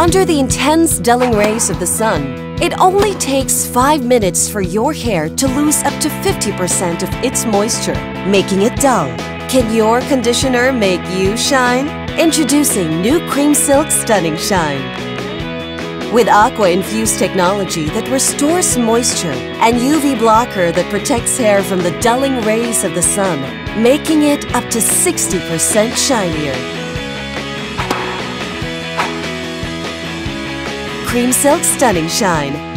Under the intense dulling rays of the sun, it only takes 5 minutes for your hair to lose up to 50% of its moisture, making it dull. Can your conditioner make you shine? Introducing new CreamSilk Stunning Shine. With aqua-infused technology that restores moisture and UV blocker that protects hair from the dulling rays of the sun, making it up to 60% shinier. CreamSilk Stunning Shine